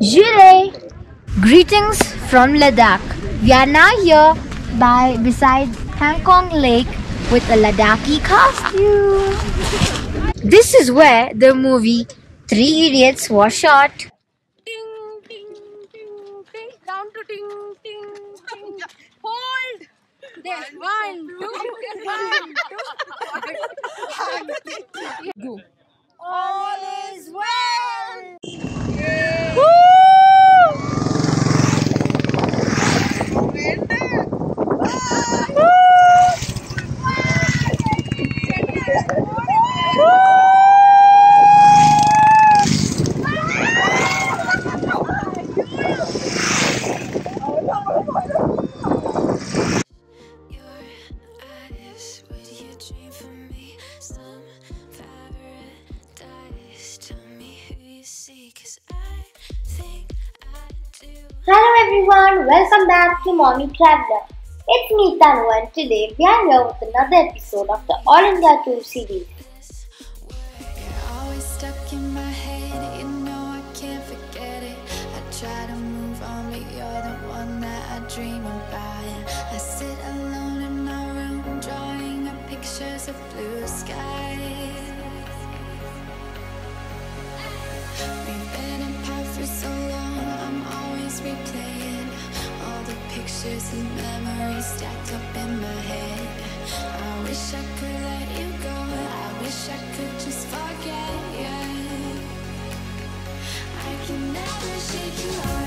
Julley! Greetings from Ladakh. We are now here by beside Pangong Lake with a Ladakhi costume. This is where the movie Three Idiots was shot. Ting, ting, ting, ting, down to ting, ting, ting. Hold. There. One, two, one, welcome back to Mommy Traveller. It's me Tanu and today we are here with another episode of the All India Tour series. Always pictures and memories stacked up in my head. I wish I could let you go, I wish I could just forget you. I can never shake you off.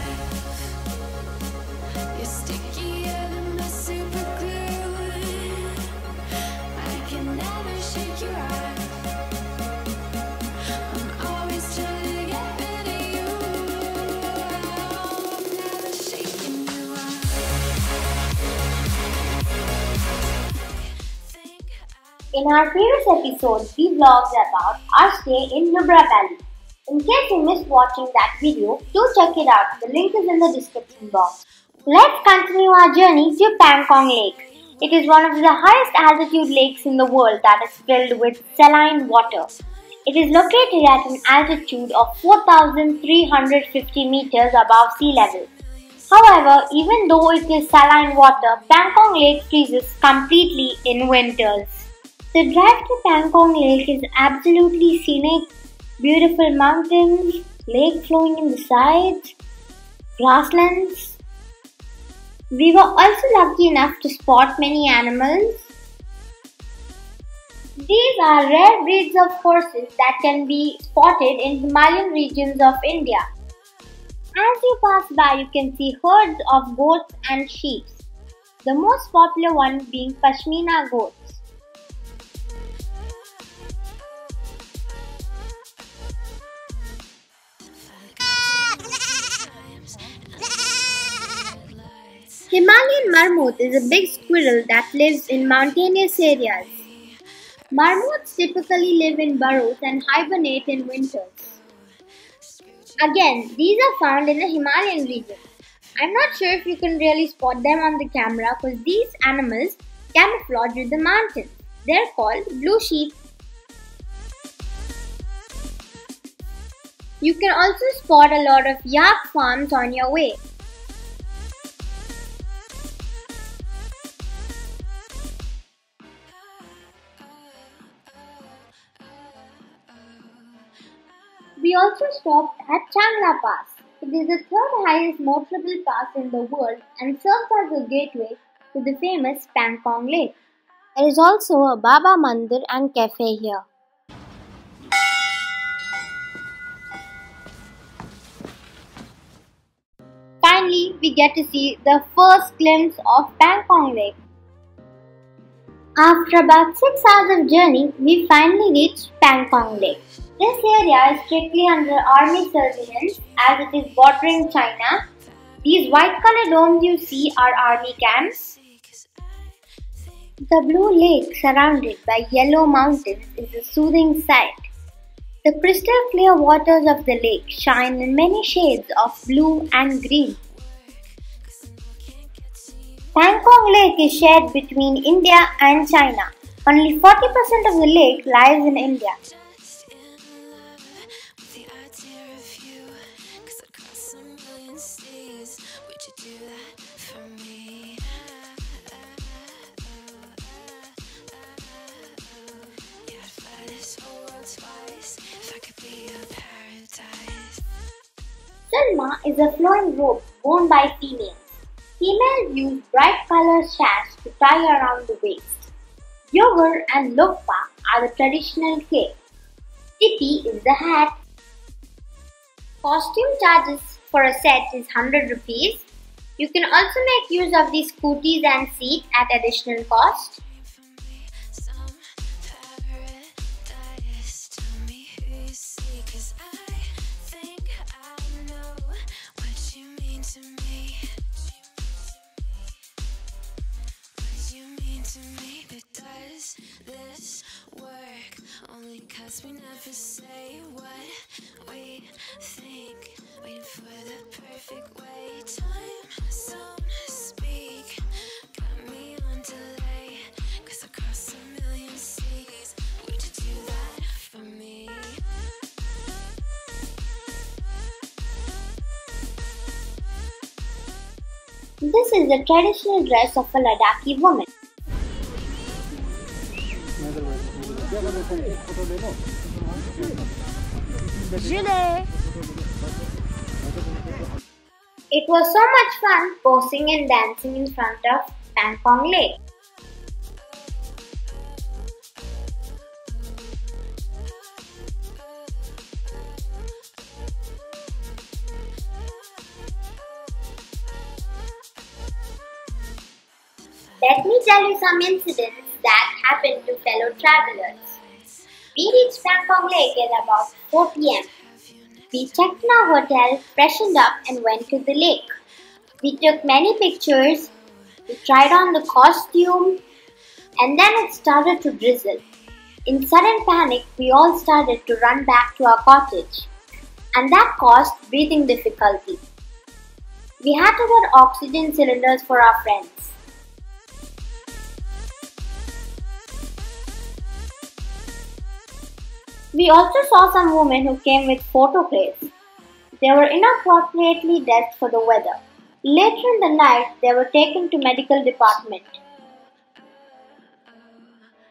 In our previous episode, we vlogged about our stay in Nubra Valley. In case you missed watching that video, do check it out. The link is in the description box. Let's continue our journey to Pangong Lake. It is one of the highest altitude lakes in the world that is filled with saline water. It is located at an altitude of 4,350 meters above sea level. However, even though it is saline water, Pangong Lake freezes completely in winters. The drive to Pangong Lake is absolutely scenic. Beautiful mountains, lake flowing in the sides, grasslands. We were also lucky enough to spot many animals. These are rare breeds of horses that can be spotted in Himalayan regions of India. As you pass by, you can see herds of goats and sheep. The most popular one being Pashmina goats. Himalayan marmot is a big squirrel that lives in mountainous areas. Marmots typically live in burrows and hibernate in winters. Again, these are found in the Himalayan region. I'm not sure if you can really spot them on the camera because these animals camouflage with the mountains. They're called blue sheep. You can also spot a lot of yak farms on your way. We also stopped at Changla Pass. It is the third highest motorable pass in the world and serves as a gateway to the famous Pangong Lake. There is also a Baba Mandir and cafe here. Finally, we get to see the first glimpse of Pangong Lake. After about 6 hours of journey, we finally reached Pangong Lake. This area is strictly under army surveillance as it is bordering China. These white colored domes you see are army camps. The blue lake surrounded by yellow mountains is a soothing sight. The crystal clear waters of the lake shine in many shades of blue and green. Pangong Lake is shared between India and China. Only 40% of the lake lies in India. Sulma is a flowing robe worn by females. Females use bright colored sash to tie around the waist. Yogur and lokpa are the traditional cake. Tipi is the hat. Costume charges for a set is 100 rupees. You can also make use of these scooties and seat at additional cost. Say what we think. Waiting for the perfect way. Time speak. Got me on delay. 'Cause across a million seas, would you do that for me? This is the traditional dress of a Ladakhi woman. Gilet. It was so much fun posing and dancing in front of Pangong Lake. Let me tell you some incidents that happened to fellow travelers. We reached Pangong Lake at about 4 pm. We checked in our hotel, freshened up, and went to the lake. We took many pictures, we tried on the costume, and then it started to drizzle. In sudden panic, we all started to run back to our cottage, and that caused breathing difficulty. We had to get oxygen cylinders for our friends. We also saw some women who came with photo plates. They were inappropriately dressed for the weather. Later in the night, they were taken to medical department.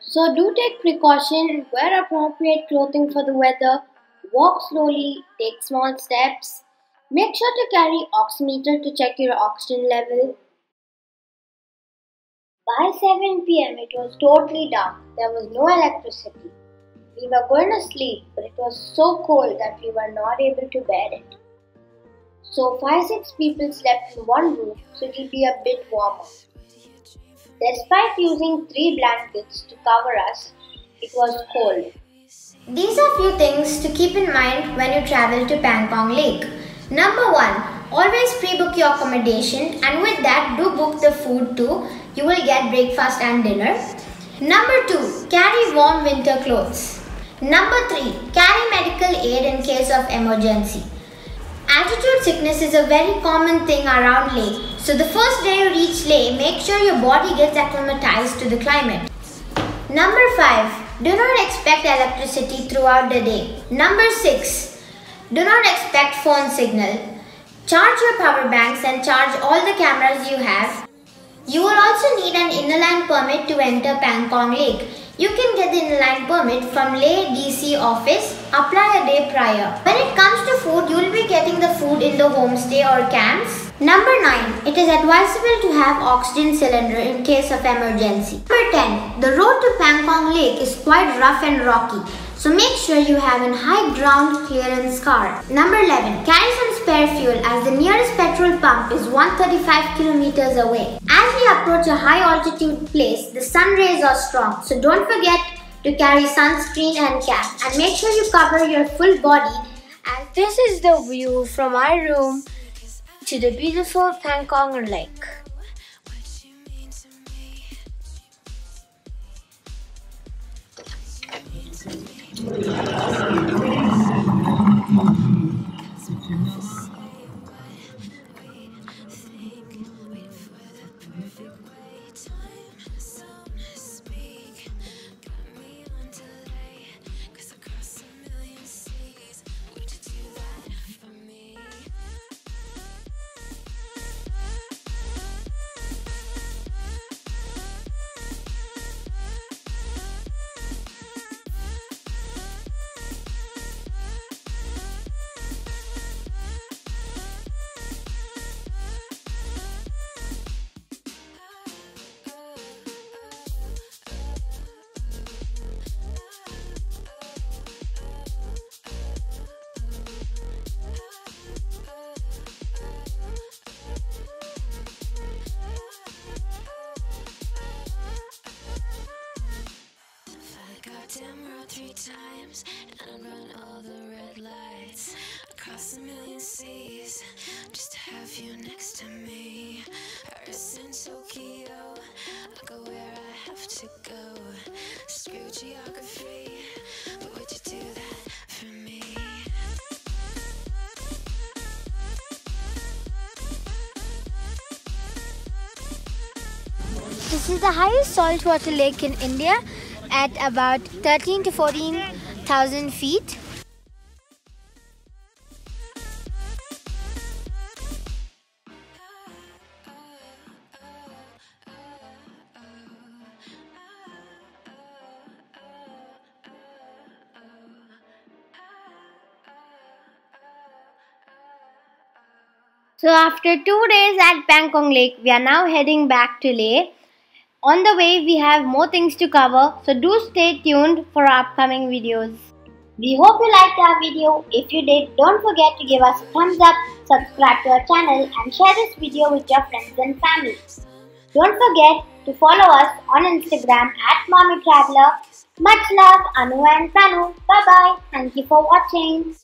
So do take precaution, wear appropriate clothing for the weather, walk slowly, take small steps. Make sure to carry oximeter to check your oxygen level. By 7 pm, it was totally dark. There was no electricity. We were going to sleep, but it was so cold that we were not able to bear it. So, 5 6 people slept in one room, so it will be a bit warmer. Despite using 3 blankets to cover us, it was cold. These are few things to keep in mind when you travel to Pangong Lake. Number one, always pre-book your accommodation and with that do book the food too. You will get breakfast and dinner. Number two, carry warm winter clothes. Number three, carry medical aid in case of emergency. Altitude sickness is a very common thing around Leh. So the first day you reach Leh, make sure your body gets acclimatized to the climate. Number 5. Do not expect electricity throughout the day. Number 6. Do not expect phone signal. Charge your power banks and charge all the cameras you have. You will also need an inner-line permit to enter Pangong Lake. You can get the inner-line permit from Leh DC office. Apply a day prior. When it comes to food, you will be getting the food in the homestay or camps. Number 9. It is advisable to have oxygen cylinder in case of emergency. Number 10. The road to Pangong Lake is quite rough and rocky. So make sure you have a high ground clearance car. Number 11. Carry some spare fuel as the nearest petrol pump is 135 kilometers away. As we approach a high altitude place, the sun rays are strong, so don't forget to carry sunscreen and cap and make sure you cover your full body. And this is the view from my room to the beautiful Pangong Lake. arms and run all the red lights across a million seas just to have you next to me. Paris and Tokyo, I go where I have to go. Screw geography, but would you do that for me? This is the highest saltwater lake in India at about 13 to 14 14,000 feet. So after two days at Pangong Lake, we are now heading back to Leh. On the way, we have more things to cover, so do stay tuned for our upcoming videos. We hope you liked our video. If you did, don't forget to give us a thumbs up, subscribe to our channel and share this video with your friends and family. Don't forget to follow us on Instagram at Mommy Traveller. Much love, Anu and Tanu. Bye bye. Thank you for watching.